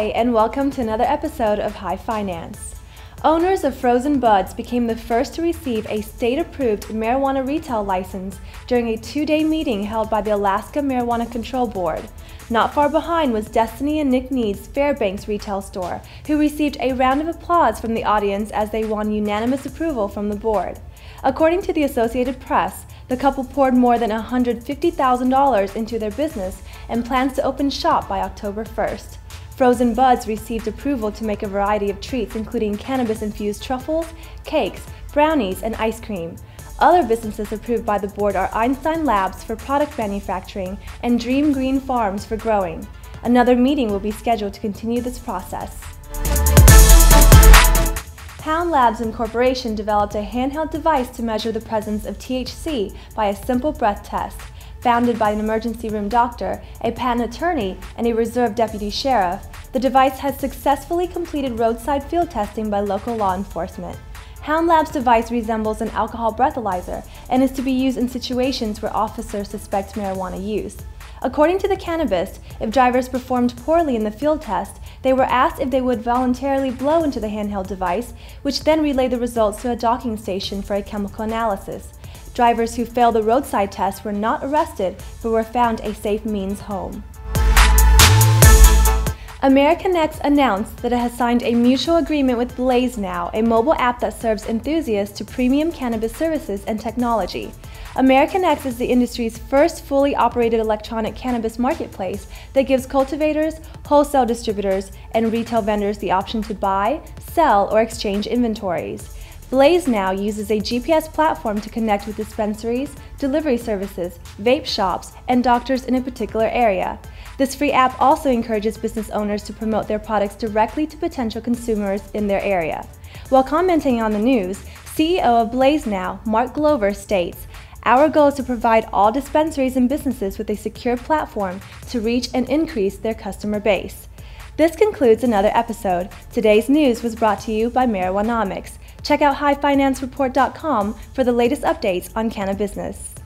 Hi, and welcome to another episode of High Finance. Owners of Frozen Buds became the first to receive a state approved marijuana retail license during a two day meeting held by the Alaska Marijuana Control Board. Not far behind was Destiny and Nick Neade's Fairbanks retail store, who received a round of applause from the audience as they won unanimous approval from the board. According to the Associated Press, the couple poured more than $150,000 into their business and plans to open shop by October 1st. Frozen Buds received approval to make a variety of treats, including cannabis infused truffles, cakes, brownies, and ice cream. Other businesses approved by the board are Einstein Labs for product manufacturing and Dream Green Farms for growing. Another meeting will be scheduled to continue this process. Hound Labs Incorporation developed a handheld device to measure the presence of THC by a simple breath test. Founded by an emergency room doctor, a patent attorney, and a reserve deputy sheriff, the device has successfully completed roadside field testing by local law enforcement. Hound Labs' device resembles an alcohol breathalyzer and is to be used in situations where officers suspect marijuana use. According to the Cannabist, if drivers performed poorly in the field test, they were asked if they would voluntarily blow into the handheld device, which then relayed the results to a docking station for a chemical analysis. Drivers who failed the roadside test were not arrested, but were found a safe means home. Amercanex announced that it has signed a mutual agreement with Blaze Now, a mobile app that serves enthusiasts to premium cannabis services and technology. Amercanex is the industry's first fully operated electronic cannabis marketplace that gives cultivators, wholesale distributors, and retail vendors the option to buy, sell, or exchange inventories. Blaze now uses a GPS platform to connect with dispensaries, delivery services, vape shops, and doctors in a particular area. This free app also encourages business owners to promote their products directly to potential consumers in their area. While commenting on the news, CEO of Blaze Now, Mark Glover, states, our goal is to provide all dispensaries and businesses with a secure platform to reach and increase their customer base. This concludes another episode. Today's news was brought to you by Marijuanomics. Check out highfinancereport.com for the latest updates on cannabis business.